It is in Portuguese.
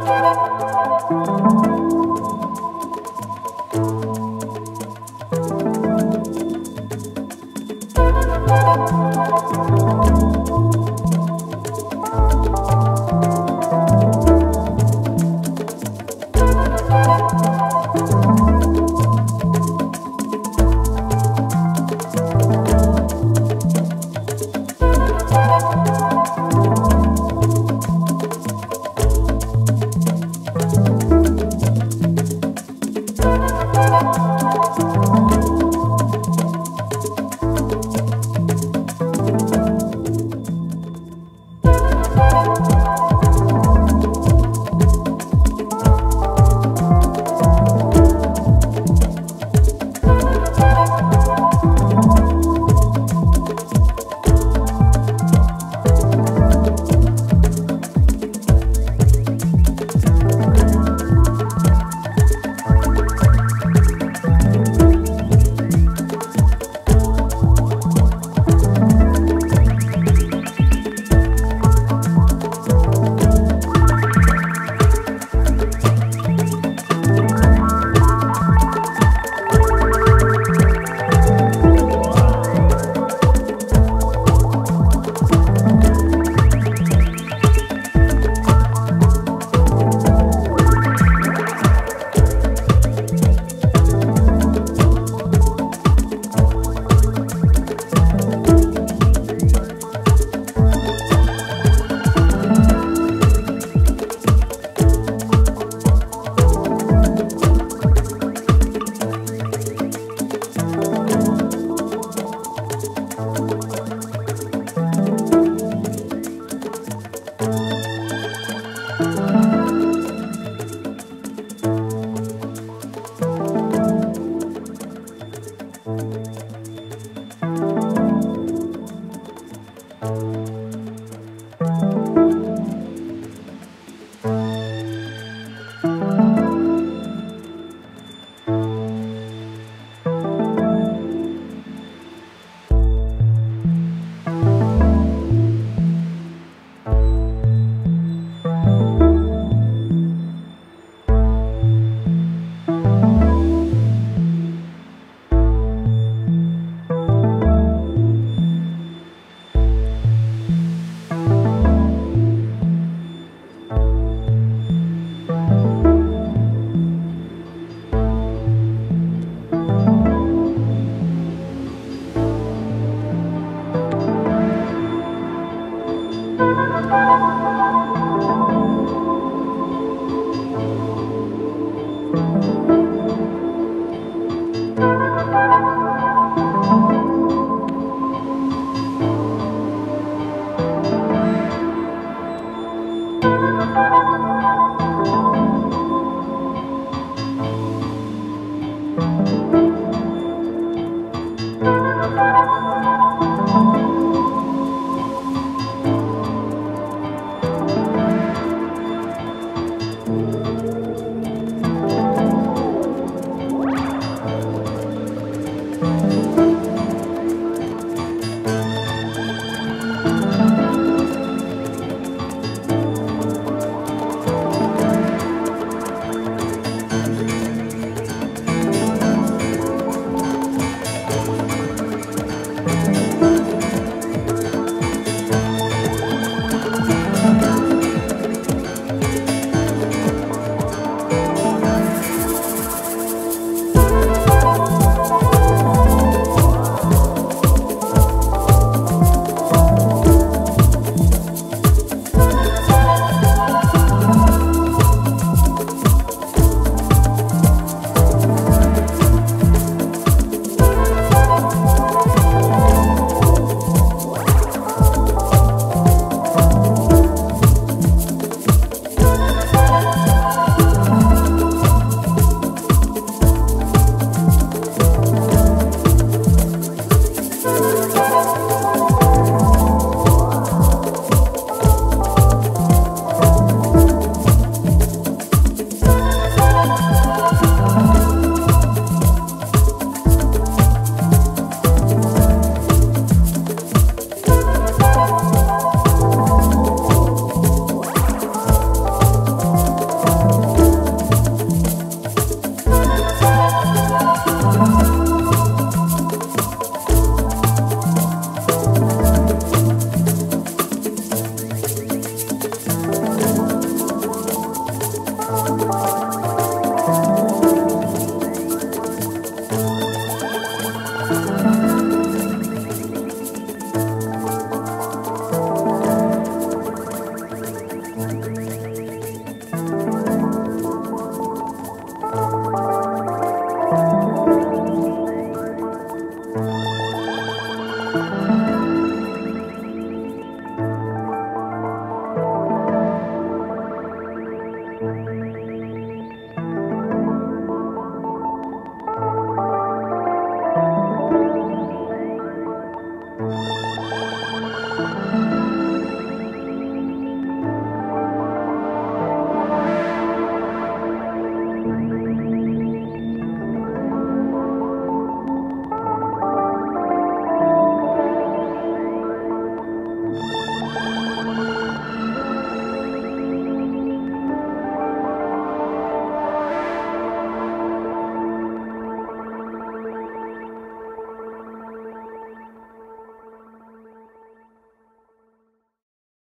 Música Bye.